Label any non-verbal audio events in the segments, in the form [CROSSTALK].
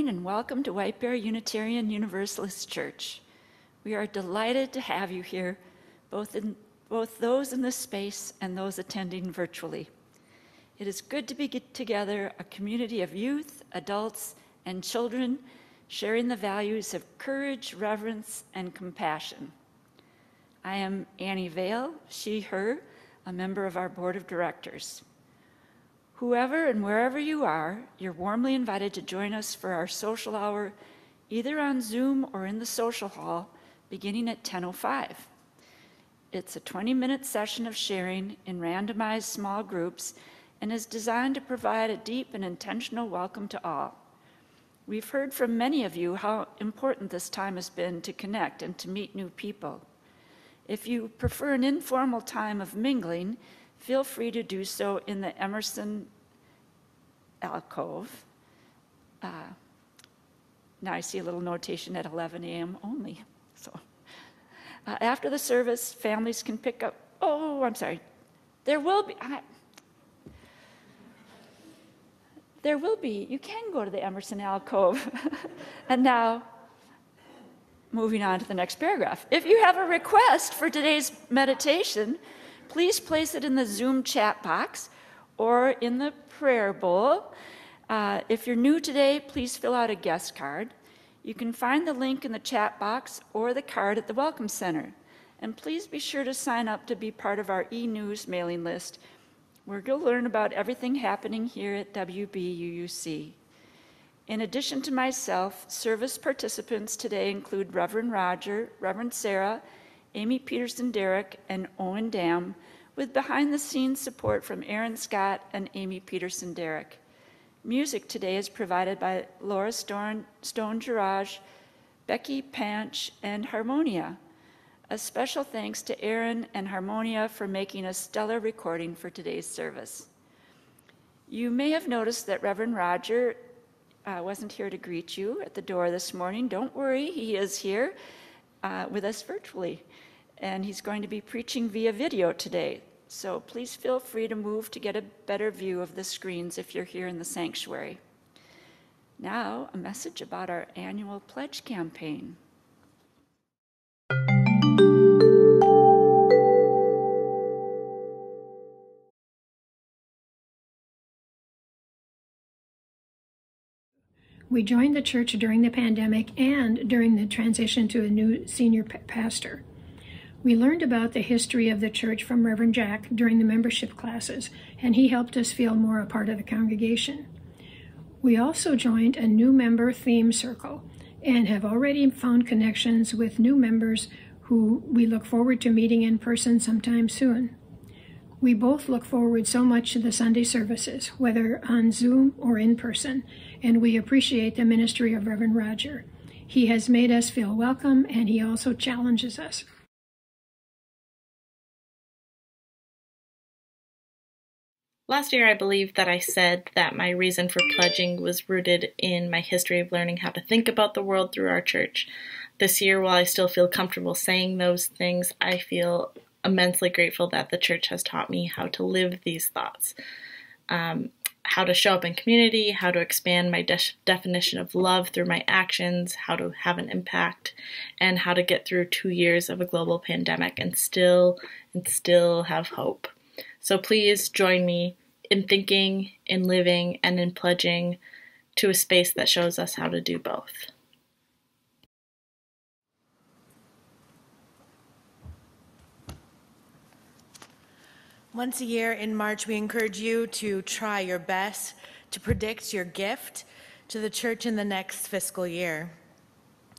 morning and welcome to White Bear Unitarian Universalist Church. We are delighted to have you here, both, in, both those in this space and those attending virtually. It is good to be get together a community of youth, adults, and children sharing the values of courage, reverence, and compassion. I am Annie Vale, she, her, a member of our board of directors. Whoever and wherever you are, you're warmly invited to join us for our social hour, either on Zoom or in the social hall, beginning at 10:05. It's a 20-minute session of sharing in randomized small groups and is designed to provide a deep and intentional welcome to all. We've heard from many of you how important this time has been to connect and to meet new people. If you prefer an informal time of mingling, feel free to do so in the Emerson alcove. Uh, Now I see a little notation at 11 a.m. only, [LAUGHS] so. uh, After the service, families can pick up, oh, I'm sorry. There will be, I- there will be, you can go to the Emerson alcove. [LAUGHS] And now, moving on to the next paragraph. If you have a request for today's meditation, please place it in the Zoom chat box or in the prayer bowl. Uh, if you're new today, please fill out a guest card. You can find the link in the chat box or the card at the Welcome Center. And please be sure to sign up to be part of our e-news mailing list, where you'll learn about everything happening here at WBUUC. In addition to myself, service participants today include Reverend Roger, Reverend Sarah, Amy Peterson Derrick, and Owen Dam, with behind the scenes support from Aaron Scott and Amy Peterson Derrick. Music today is provided by Laura Stone, Stone Girage, Becky Panch, and Harmonia. A special thanks to Aaron and Harmonia for making a stellar recording for today's service. You may have noticed that Reverend Roger uh, wasn't here to greet you at the door this morning. Don't worry, he is here uh, with us virtually, and he's going to be preaching via video today. So please feel free to move to get a better view of the screens if you're here in the sanctuary. Now, a message about our annual pledge campaign. We joined the church during the pandemic and during the transition to a new senior pastor. We learned about the history of the church from Reverend Jack during the membership classes, and he helped us feel more a part of the congregation. We also joined a new member theme circle and have already found connections with new members who we look forward to meeting in person sometime soon. We both look forward so much to the Sunday services, whether on Zoom or in person, and we appreciate the ministry of Reverend Roger. He has made us feel welcome and he also challenges us. Last year, I believe that I said that my reason for pledging was rooted in my history of learning how to think about the world through our church. This year, while I still feel comfortable saying those things, I feel immensely grateful that the church has taught me how to live these thoughts. Um, how to show up in community, how to expand my de- definition of love through my actions, how to have an impact, and how to get through two years of a global pandemic and still and still have hope. So please join me in thinking, in living, and in pledging to a space that shows us how to do both. Once a year in March, we encourage you to try your best to predict your gift to the church in the next fiscal year.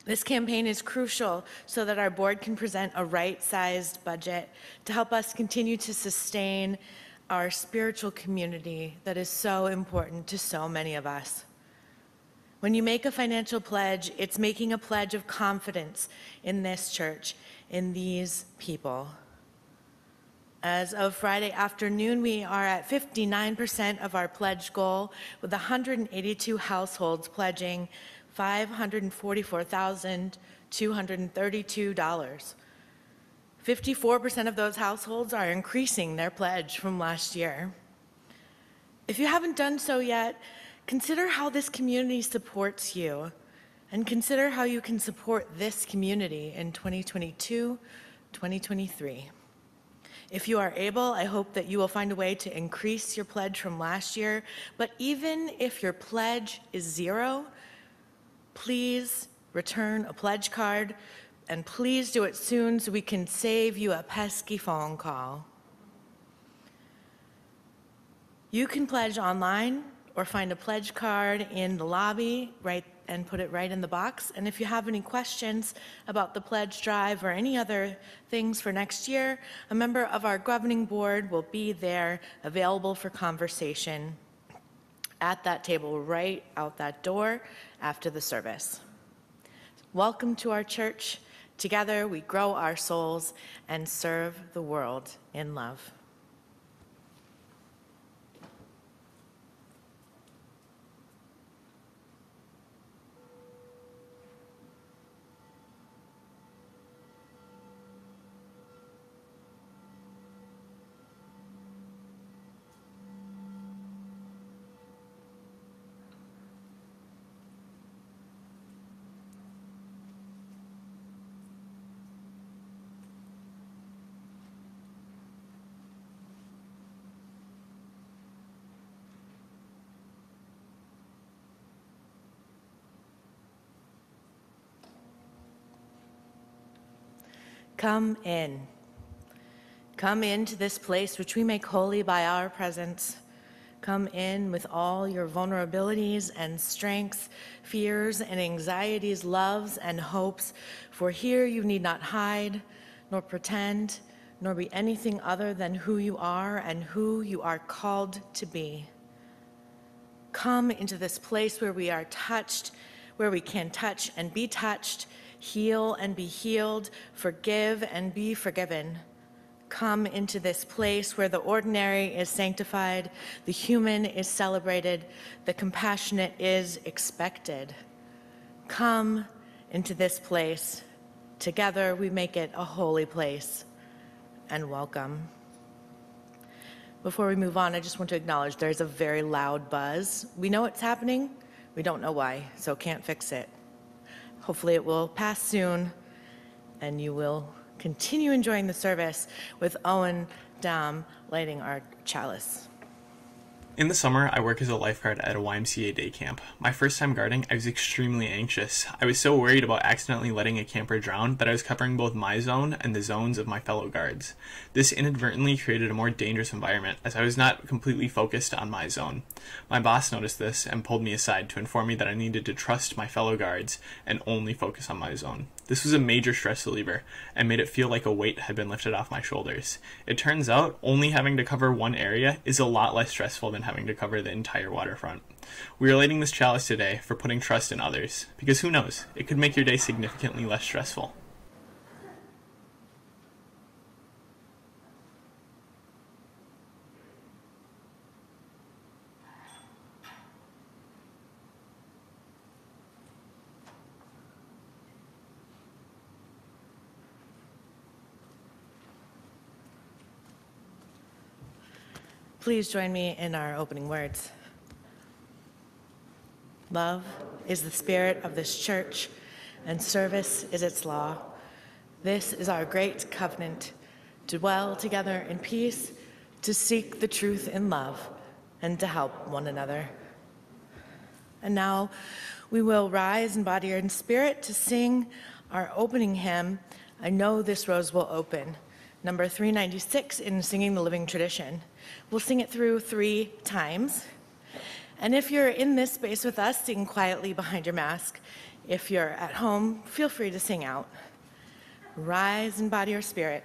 This campaign is crucial so that our board can present a right sized budget to help us continue to sustain our spiritual community that is so important to so many of us. When you make a financial pledge, it's making a pledge of confidence in this church, in these people. As of Friday afternoon, we are at 59% of our pledge goal, with 182 households pledging $544,232. 54% of those households are increasing their pledge from last year. If you haven't done so yet, consider how this community supports you and consider how you can support this community in 2022 2023. If you are able, I hope that you will find a way to increase your pledge from last year. But even if your pledge is zero, please return a pledge card and please do it soon so we can save you a pesky phone call. You can pledge online or find a pledge card in the lobby right and put it right in the box. And if you have any questions about the pledge drive or any other things for next year, a member of our governing board will be there available for conversation at that table right out that door after the service. Welcome to our church. Together we grow our souls and serve the world in love. Come in. Come into this place which we make holy by our presence. Come in with all your vulnerabilities and strengths, fears and anxieties, loves and hopes, for here you need not hide, nor pretend, nor be anything other than who you are and who you are called to be. Come into this place where we are touched, where we can touch and be touched, heal and be healed, forgive and be forgiven come into this place where the ordinary is sanctified, the human is celebrated, the compassionate is expected. Come into this place. Together we make it a holy place and welcome. Before we move on, I just want to acknowledge there's a very loud buzz. We know it's happening, we don't know why, so can't fix it. Hopefully, it will pass soon and you will continue enjoying the service with Owen Dam lighting our chalice. In the summer, I work as a lifeguard at a YMCA day camp. My first time guarding, I was extremely anxious. I was so worried about accidentally letting a camper drown that I was covering both my zone and the zones of my fellow guards. This inadvertently created a more dangerous environment as I was not completely focused on my zone. My boss noticed this and pulled me aside to inform me that I needed to trust my fellow guards and only focus on my zone. This was a major stress reliever and made it feel like a weight had been lifted off my shoulders. It turns out only having to cover one area is a lot less stressful than having to cover the entire waterfront. We are lighting this chalice today for putting trust in others, because who knows, it could make your day significantly less stressful. Please join me in our opening words. Love is the spirit of this church, and service is its law. This is our great covenant to dwell together in peace, to seek the truth in love, and to help one another. And now we will rise in body and spirit to sing our opening hymn, I Know This Rose Will Open, number 396 in Singing the Living Tradition. We'll sing it through three times. And if you're in this space with us, sing quietly behind your mask. If you're at home, feel free to sing out. Rise in body or spirit.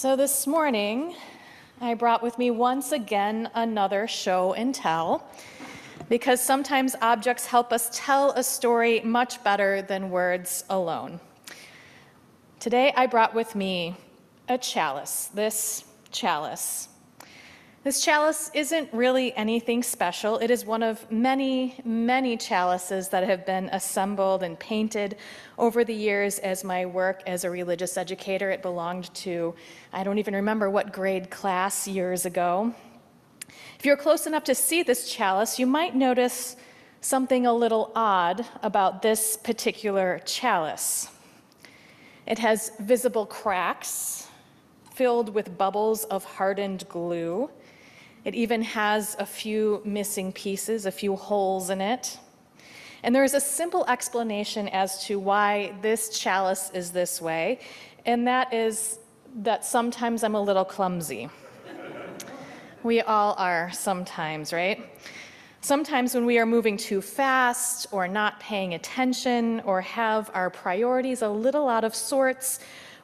So this morning, I brought with me once again another show and tell, because sometimes objects help us tell a story much better than words alone. Today, I brought with me a chalice, this chalice. This chalice isn't really anything special. It is one of many, many chalices that have been assembled and painted over the years as my work as a religious educator. It belonged to, I don't even remember what grade class years ago. If you're close enough to see this chalice, you might notice something a little odd about this particular chalice. It has visible cracks filled with bubbles of hardened glue. It even has a few missing pieces, a few holes in it. And there is a simple explanation as to why this chalice is this way, and that is that sometimes I'm a little clumsy. we all are sometimes, right? Sometimes when we are moving too fast or not paying attention or have our priorities a little out of sorts,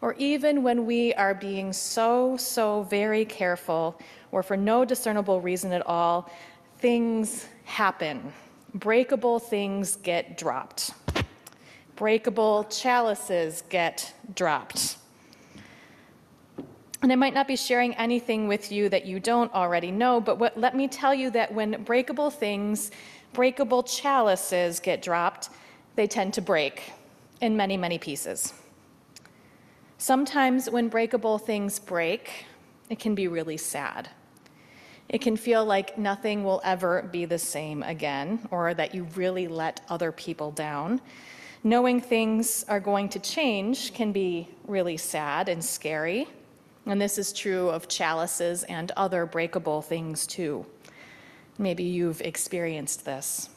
or even when we are being so, so very careful or for no discernible reason at all, things happen. Breakable things get dropped. Breakable chalices get dropped. And I might not be sharing anything with you that you don't already know, but what, let me tell you that when breakable things, breakable chalices get dropped, they tend to break in many, many pieces. Sometimes when breakable things break, it can be really sad. It can feel like nothing will ever be the same again, or that you really let other people down. Knowing things are going to change can be really sad and scary. And this is true of chalices and other breakable things too. Maybe you've experienced this.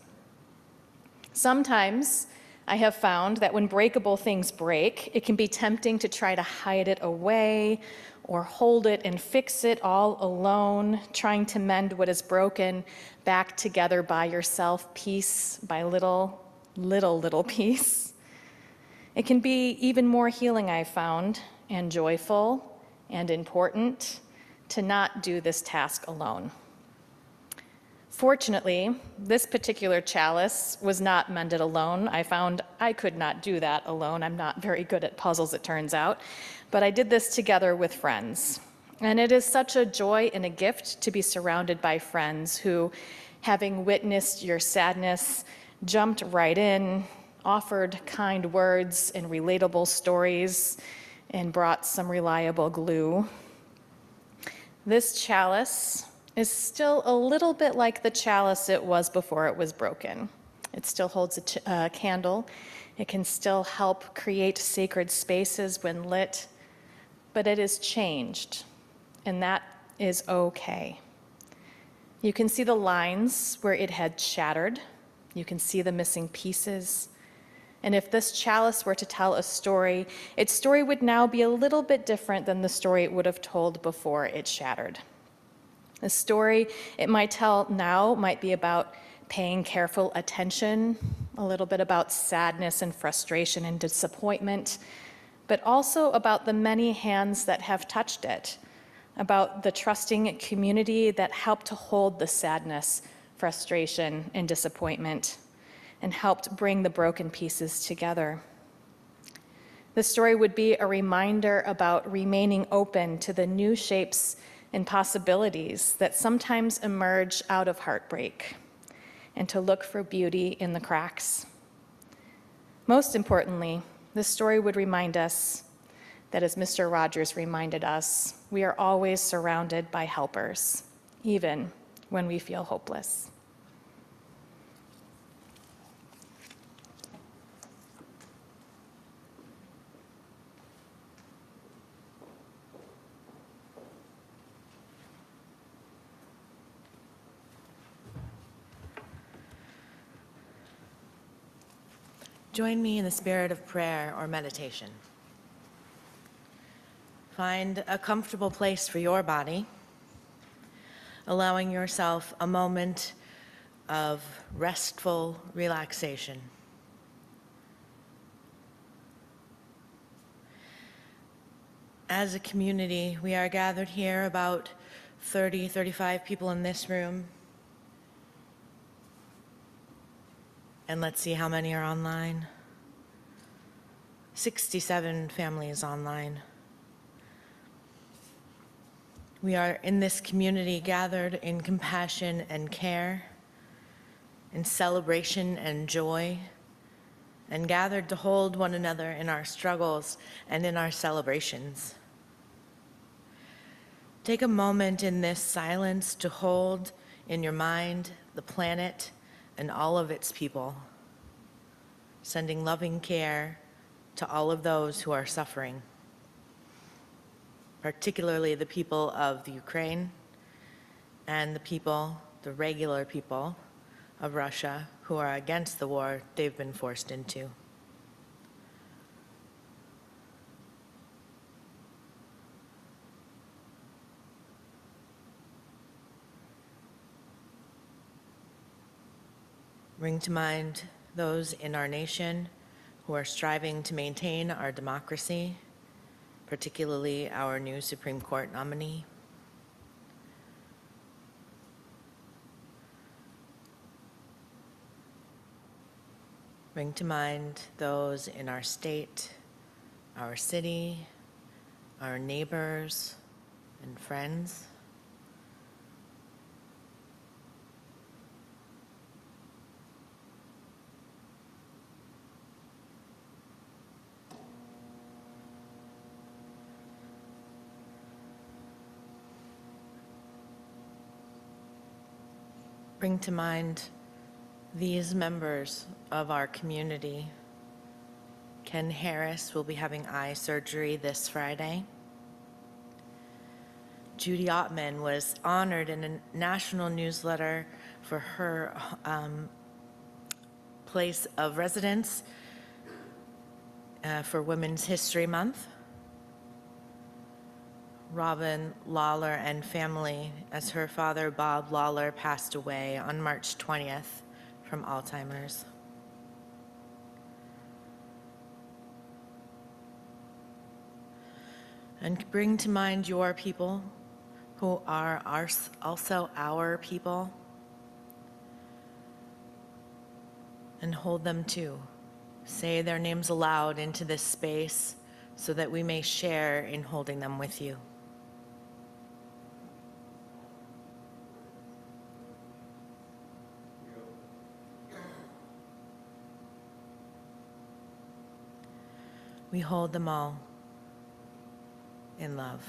Sometimes I have found that when breakable things break, it can be tempting to try to hide it away or hold it and fix it all alone, trying to mend what is broken back together by yourself, piece by little, little, little [LAUGHS] piece. It can be even more healing, I've found, and joyful and important to not do this task alone. Fortunately, this particular chalice was not mended alone. I found I could not do that alone. I'm not very good at puzzles, it turns out. But I did this together with friends. And it is such a joy and a gift to be surrounded by friends who, having witnessed your sadness, jumped right in, offered kind words and relatable stories, and brought some reliable glue. This chalice is still a little bit like the chalice it was before it was broken. It still holds a ch- uh, candle. It can still help create sacred spaces when lit, but it is changed, and that is okay. You can see the lines where it had shattered. You can see the missing pieces. And if this chalice were to tell a story, its story would now be a little bit different than the story it would have told before it shattered. The story it might tell now might be about paying careful attention, a little bit about sadness and frustration and disappointment, but also about the many hands that have touched it, about the trusting community that helped to hold the sadness, frustration, and disappointment and helped bring the broken pieces together. The story would be a reminder about remaining open to the new shapes and possibilities that sometimes emerge out of heartbreak and to look for beauty in the cracks. Most importantly, this story would remind us that, as Mr. Rogers reminded us, we are always surrounded by helpers, even when we feel hopeless. Join me in the spirit of prayer or meditation. Find a comfortable place for your body, allowing yourself a moment of restful relaxation. As a community, we are gathered here about 30, 35 people in this room. And let's see how many are online. 67 families online. We are in this community gathered in compassion and care, in celebration and joy, and gathered to hold one another in our struggles and in our celebrations. Take a moment in this silence to hold in your mind the planet and all of its people, sending loving care to all of those who are suffering, particularly the people of the Ukraine and the people, the regular people of Russia who are against the war they've been forced into. Bring to mind those in our nation who are striving to maintain our democracy, particularly our new Supreme Court nominee. Bring to mind those in our state, our city, our neighbors, and friends. Bring to mind these members of our community. Ken Harris will be having eye surgery this Friday. Judy Ottman was honored in a national newsletter for her um, place of residence uh, for Women's History Month. Robin Lawler and family, as her father Bob Lawler passed away on March 20th from Alzheimer's. And bring to mind your people who are our- also our people and hold them too. Say their names aloud into this space so that we may share in holding them with you. We hold them all in love.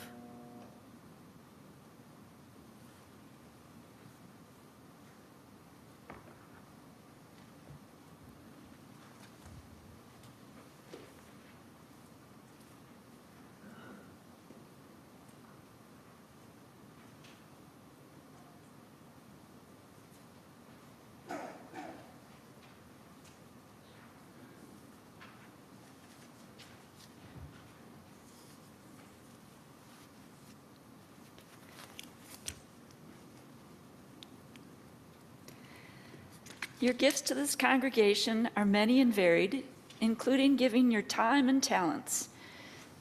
Your gifts to this congregation are many and varied, including giving your time and talents.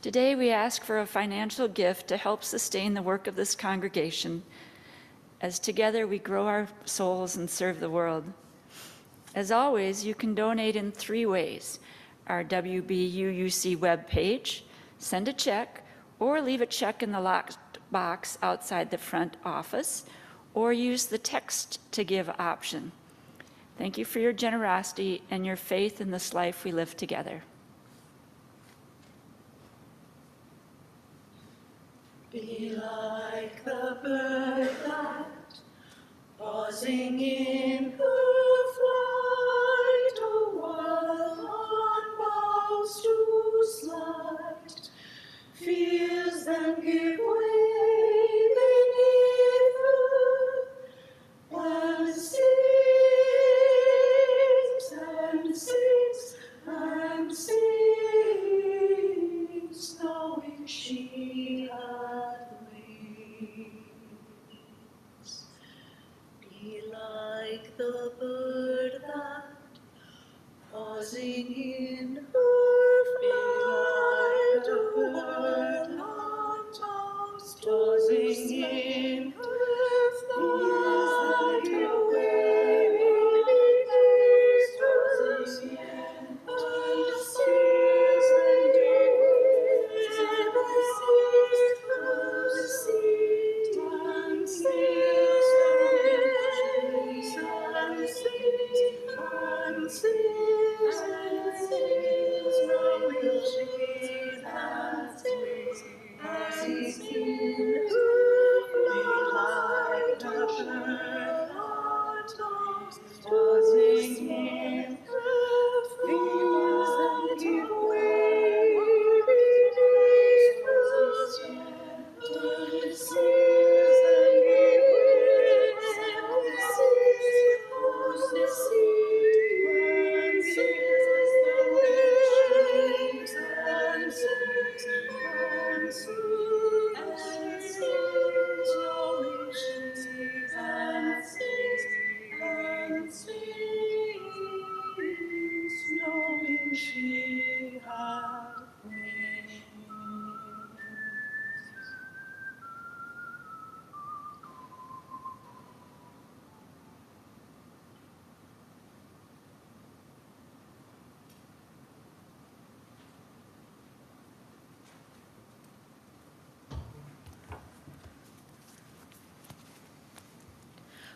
Today, we ask for a financial gift to help sustain the work of this congregation as together we grow our souls and serve the world. As always, you can donate in three ways our WBUUC webpage, send a check, or leave a check in the locked box outside the front office, or use the text to give option. Thank you for your generosity and your faith in this life we live together. Be like the bird that, pausing in her flight, a while on boughs to slide, feels them give way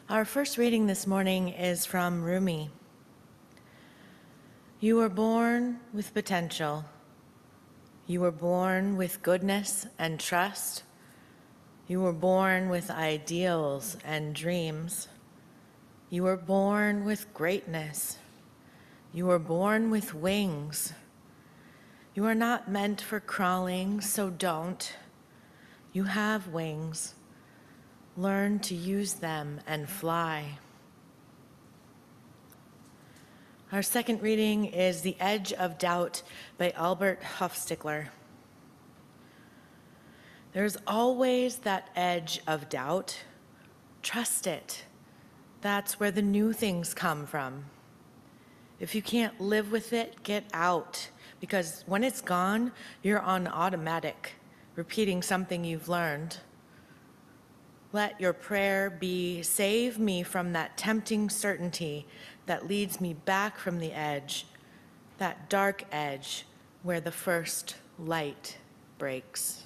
Our first reading this morning is from Rumi. You were born with potential. You were born with goodness and trust. You were born with ideals and dreams. You were born with greatness. You were born with wings. You are not meant for crawling, so don't. You have wings. Learn to use them and fly. Our second reading is The Edge of Doubt by Albert Huffstickler. There's always that edge of doubt. Trust it. That's where the new things come from. If you can't live with it, get out. Because when it's gone, you're on automatic, repeating something you've learned. Let your prayer be save me from that tempting certainty that leads me back from the edge, that dark edge where the first light breaks.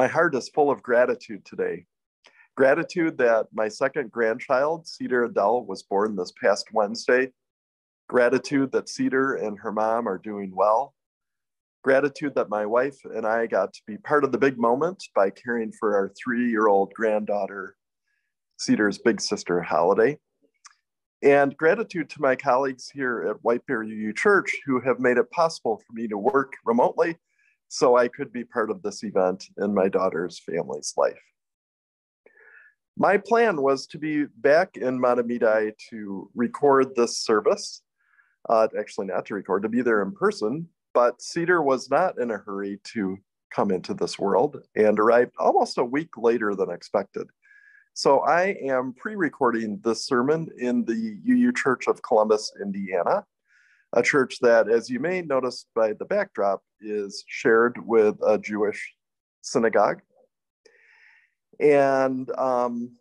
My heart is full of gratitude today. Gratitude that my second grandchild, Cedar Adele, was born this past Wednesday. Gratitude that Cedar and her mom are doing well. Gratitude that my wife and I got to be part of the big moment by caring for our three year old granddaughter, Cedar's big sister, Holiday. And gratitude to my colleagues here at White Bear UU Church who have made it possible for me to work remotely so I could be part of this event in my daughter's family's life. My plan was to be back in Mahtomedi to record this service. Uh, actually, not to record, to be there in person, but Cedar was not in a hurry to come into this world and arrived almost a week later than expected. So I am pre-recording this sermon in the UU Church of Columbus, Indiana, a church that, as you may notice by the backdrop, is shared with a Jewish synagogue. And um,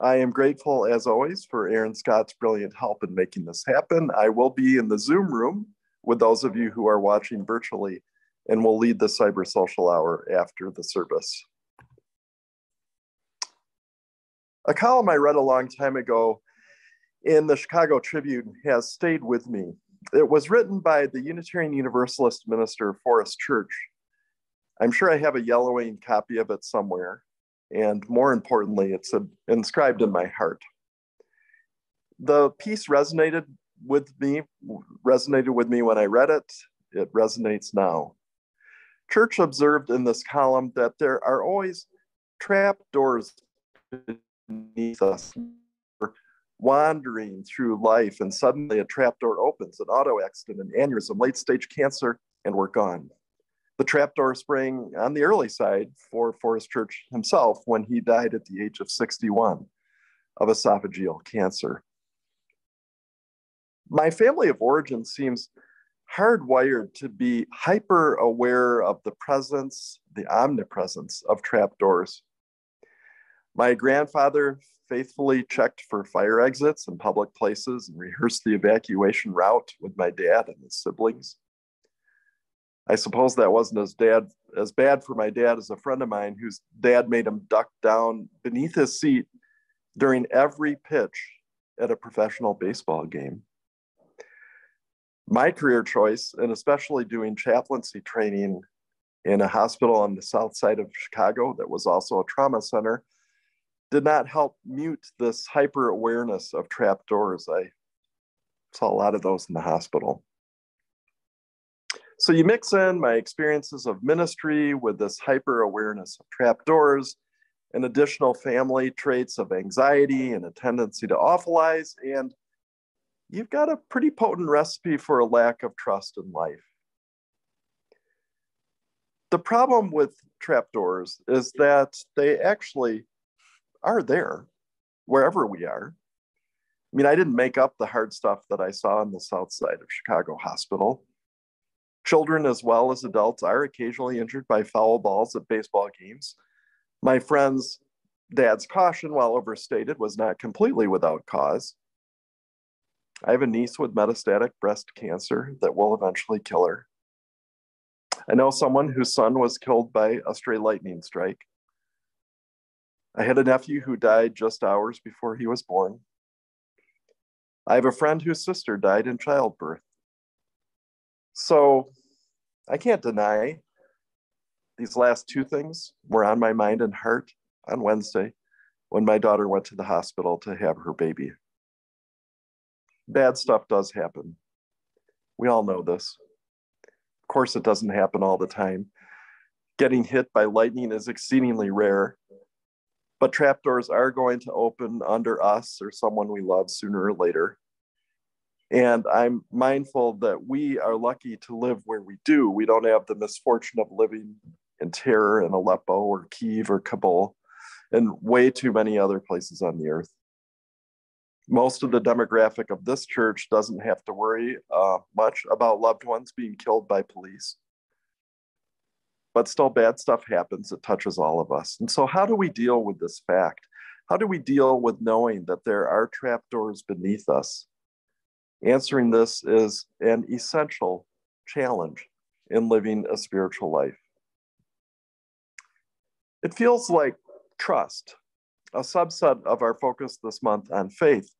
I am grateful, as always, for Aaron Scott's brilliant help in making this happen. I will be in the Zoom room with those of you who are watching virtually, and will lead the Cyber Social Hour after the service. A column I read a long time ago in the Chicago Tribune has stayed with me. It was written by the Unitarian Universalist minister Forrest Church. I'm sure I have a yellowing copy of it somewhere. And more importantly, it's inscribed in my heart. The piece resonated with me, resonated with me when I read it. It resonates now. Church observed in this column that there are always trap doors beneath us. Wandering through life, and suddenly a trapdoor opens an auto accident, an aneurysm, late stage cancer, and we're gone. The trapdoor sprang on the early side for Forrest Church himself when he died at the age of 61 of esophageal cancer. My family of origin seems hardwired to be hyper aware of the presence, the omnipresence of trapdoors my grandfather faithfully checked for fire exits in public places and [LAUGHS] rehearsed the evacuation route with my dad and his siblings. I suppose that wasn't as dad as bad for my dad as a friend of mine whose dad made him duck down beneath his seat during every pitch at a professional baseball game. My career choice, and especially doing chaplaincy training in a hospital on the south side of Chicago that was also a trauma center, did not help mute this hyper awareness of trapdoors. I saw a lot of those in the hospital. So you mix in my experiences of ministry with this hyper awareness of trapdoors and additional family traits of anxiety and a tendency to awfulize, and you've got a pretty potent recipe for a lack of trust in life. The problem with trapdoors is that they actually are there wherever we are. I mean, I didn't make up the hard stuff that I saw on the south side of Chicago Hospital. Children, as well as adults, are occasionally injured by foul balls at baseball games. My friend's dad's caution, while overstated, was not completely without cause. I have a niece with metastatic breast cancer that will eventually kill her. I know someone whose son was killed by a stray lightning strike. I had a nephew who died just hours before he was born. I have a friend whose sister died in childbirth. So I can't deny these last two things were on my mind and heart on Wednesday when my daughter went to the hospital to have her baby. Bad stuff does happen. We all know this. Of course, it doesn't happen all the time. Getting hit by lightning is exceedingly rare, but trapdoors are going to open under us or someone we love sooner or later. And I'm mindful that we are lucky to live where we do. We don't have the misfortune of living in terror in Aleppo or Kiev or Kabul and way too many other places on the earth. Most of the demographic of this church doesn't have to worry uh, much about loved ones being killed by police but still bad stuff happens it touches all of us. And so how do we deal with this fact? How do we deal with knowing that there are trapdoors beneath us? Answering this is an essential challenge in living a spiritual life. It feels like trust, a subset of our focus this month on faith,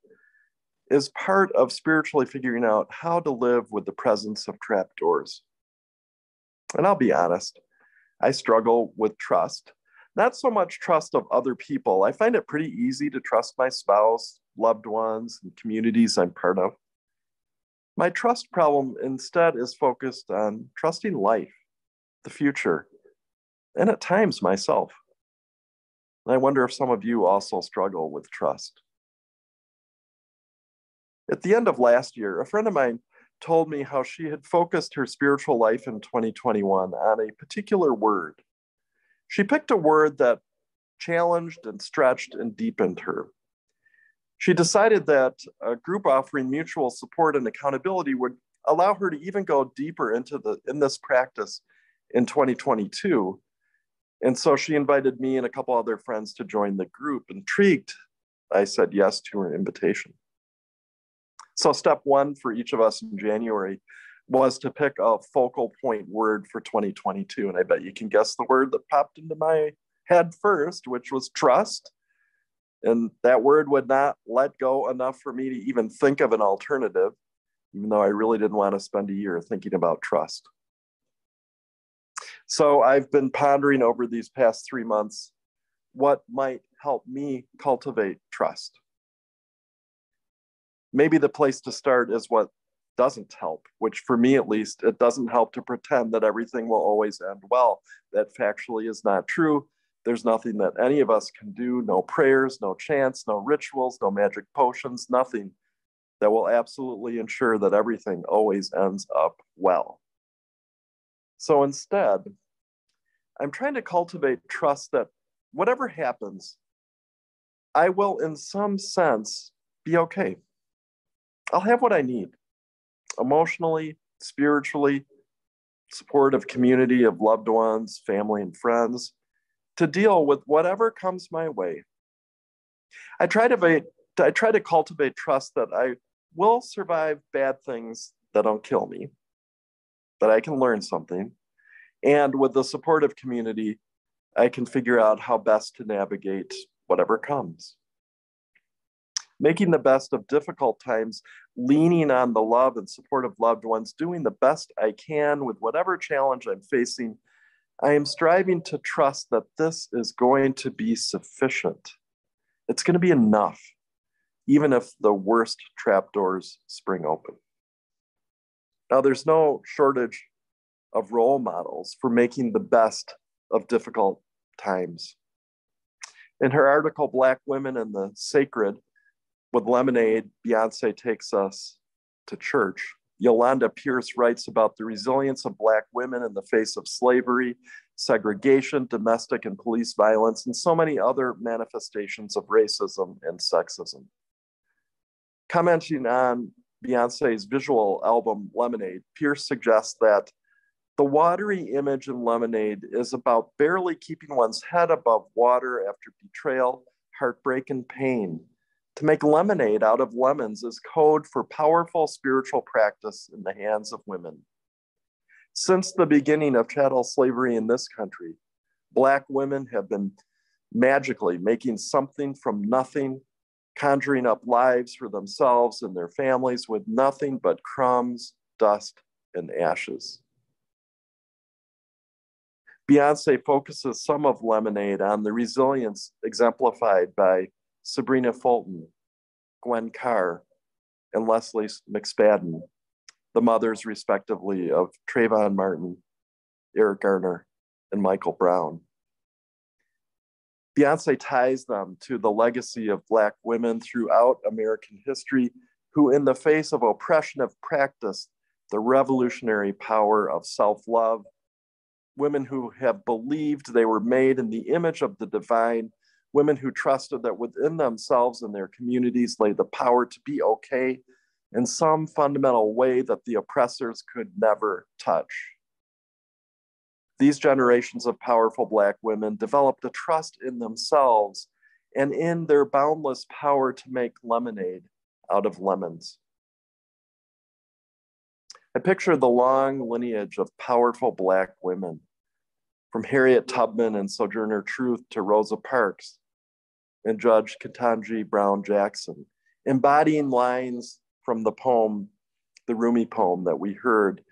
is part of spiritually figuring out how to live with the presence of trapdoors. And I'll be honest, I struggle with trust. Not so much trust of other people. I find it pretty easy to trust my spouse, loved ones, and communities I'm part of. My trust problem instead is focused on trusting life, the future, and at times myself. And I wonder if some of you also struggle with trust. At the end of last year, a friend of mine told me how she had focused her spiritual life in 2021 on a particular word. She picked a word that challenged and stretched and deepened her. She decided that a group offering mutual support and accountability would allow her to even go deeper into the in this practice in 2022. And so she invited me and a couple other friends to join the group. Intrigued, I said yes to her invitation. So, step one for each of us in January was to pick a focal point word for 2022. And I bet you can guess the word that popped into my head first, which was trust. And that word would not let go enough for me to even think of an alternative, even though I really didn't want to spend a year thinking about trust. So I've been pondering over these past three months what might help me cultivate trust maybe the place to start is what doesn't help, which for me at least, it doesn't help to pretend that everything will always end well. That factually is not true. There's nothing that any of us can do no prayers, no chants, no rituals, no magic potions, nothing that will absolutely ensure that everything always ends up well. So instead, I'm trying to cultivate trust that whatever happens, I will, in some sense, be okay. I'll have what I need emotionally, spiritually, supportive community of loved ones, family, and friends to deal with whatever comes my way. I try to I try to cultivate trust that I will survive bad things that don't kill me, that I can learn something. And with the supportive community, I can figure out how best to navigate whatever comes making the best of difficult times, leaning on the love and support of loved ones, doing the best I can with whatever challenge I'm facing. I am striving to trust that this is going to be sufficient. It's going to be enough, even if the worst trapdoors spring open. Now, there's no shortage of role models for making the best of difficult times. In her article, Black Women and the Sacred, with Lemonade, Beyonce takes us to church. Yolanda Pierce writes about the resilience of Black women in the face of slavery, segregation, domestic and police violence, and so many other manifestations of racism and sexism. Commenting on Beyonce's visual album Lemonade, Pierce suggests that the watery image in Lemonade is about barely keeping one's head above water after betrayal, heartbreak, and pain to make lemonade out of lemons is code for powerful spiritual practice in the hands of women. Since the beginning of chattel slavery in this country, Black women have been magically making something from nothing, conjuring up lives for themselves and their families with nothing but crumbs, dust, and ashes. Beyonce focuses some of Lemonade on the resilience exemplified by Sabrina Fulton, Gwen Carr, and Leslie McSpadden, the mothers, respectively, of Trayvon Martin, Eric Garner, and Michael Brown. Beyonce ties them to the legacy of Black women throughout American history who, in the face of oppression, have practiced the revolutionary power of self love. Women who have believed they were made in the image of the divine women who trusted that within themselves and their communities lay the power to be okay in some fundamental way that the oppressors could never touch. These generations of powerful Black women developed a trust in themselves and in their boundless power to make lemonade out of lemons. I picture the long lineage of powerful Black women from Harriet Tubman and Sojourner Truth to Rosa Parks and Judge Ketanji Brown Jackson, embodying lines from the poem, the Rumi poem that we heard,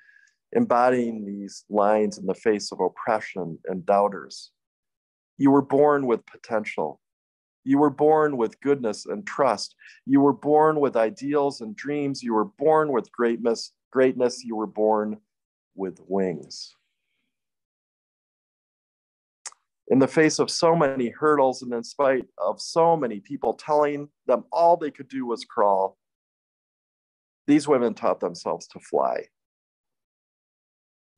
embodying these lines in the face of oppression and doubters. You were born with potential. You were born with goodness and trust. You were born with ideals and dreams. You were born with greatness. Greatness. You were born with wings in the face of so many hurdles and in spite of so many people telling them all they could do was crawl, these women taught themselves to fly.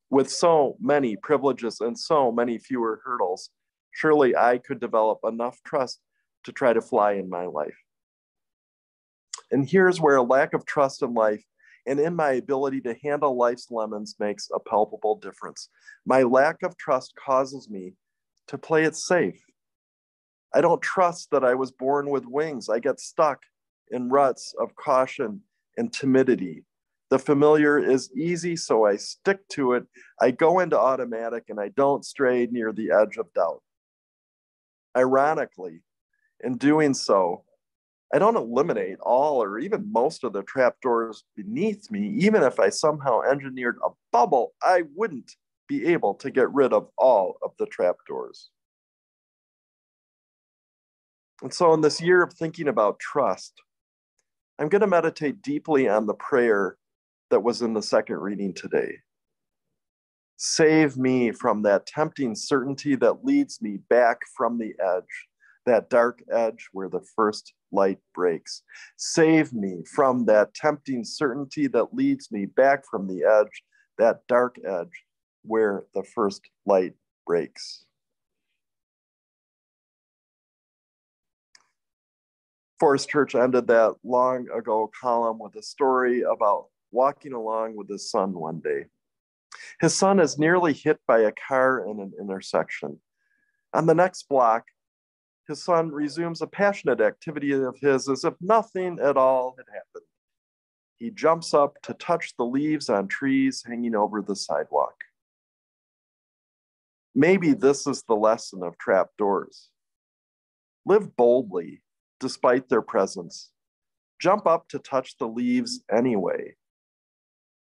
With so many privileges and so many fewer hurdles, surely I could develop enough trust to try to fly in my life. And here's where a lack of trust in life and in my ability to handle life's lemons makes a palpable difference. My lack of trust causes me to play it safe. I don't trust that I was born with wings. I get stuck in ruts of caution and timidity. The familiar is easy, so I stick to it. I go into automatic and I don't stray near the edge of doubt. Ironically, in doing so, I don't eliminate all or even most of the trapdoors beneath me. Even if I somehow engineered a bubble, I wouldn't be able to get rid of all of the trapdoors. And so, in this year of thinking about trust, I'm going to meditate deeply on the prayer that was in the second reading today. Save me from that tempting certainty that leads me back from the edge, that dark edge where the first light breaks. Save me from that tempting certainty that leads me back from the edge, that dark edge where the first light breaks. Forrest Church ended that long ago column with a story about walking along with his son one day. His son is nearly hit by a car in an intersection. On the next block, his son resumes a passionate activity of his as if nothing at all had happened. He jumps up to touch the leaves on trees hanging over the sidewalk. Maybe this is the lesson of trapdoors. Live boldly despite their presence. Jump up to touch the leaves anyway.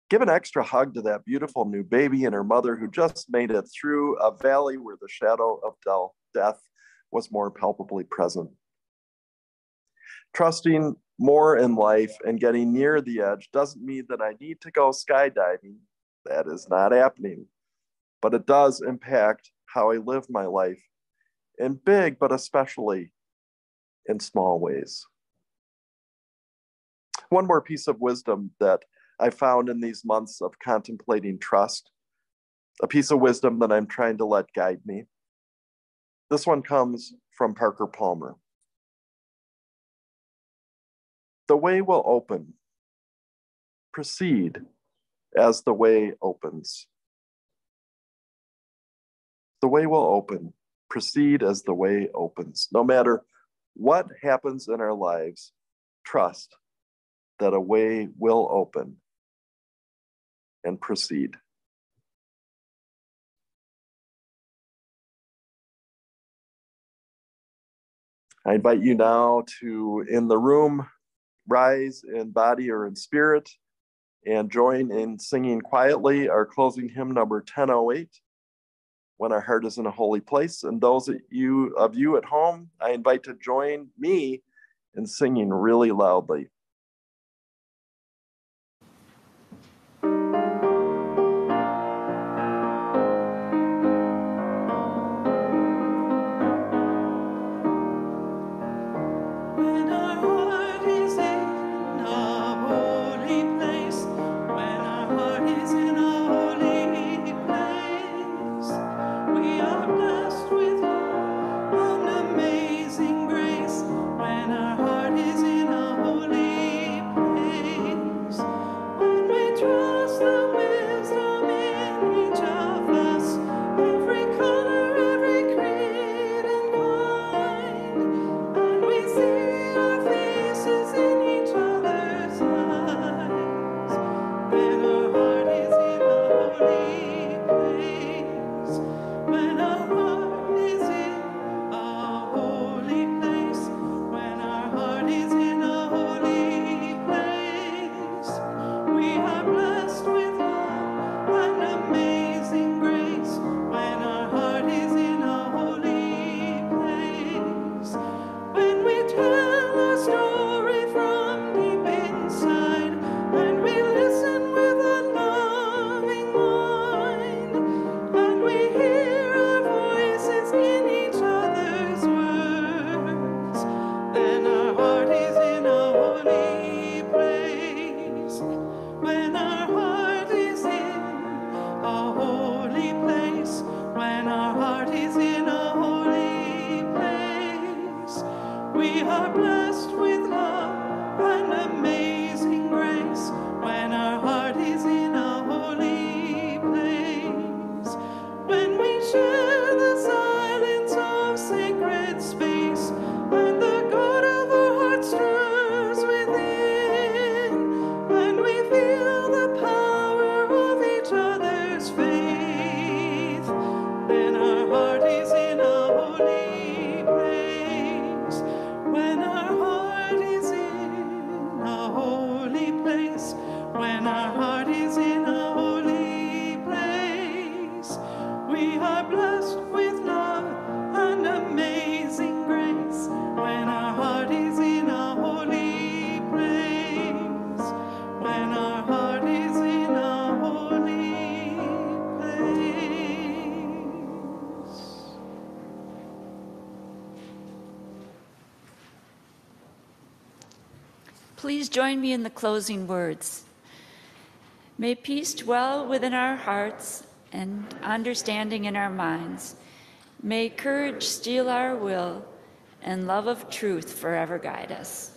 Give an extra hug to that beautiful new baby and her mother who just made it through a valley where the shadow of death was more palpably present. Trusting more in life and getting near the edge doesn't mean that I need to go skydiving. That is not happening but it does impact how I live my life in big, but especially in small ways. One more piece of wisdom that I found in these months of contemplating trust, a piece of wisdom that I'm trying to let guide me. This one comes from Parker Palmer. The way will open. Proceed as the way opens. The way will open. Proceed as the way opens. No matter what happens in our lives, trust that a way will open and proceed. I invite you now to, in the room, rise in body or in spirit and join in singing quietly our closing hymn number 1008 when our heart is in a holy place. And those of you of you at home, I invite to join me in singing really loudly. closing words. May peace dwell within our hearts and understanding in our minds. May courage steel our will and love of truth forever guide us.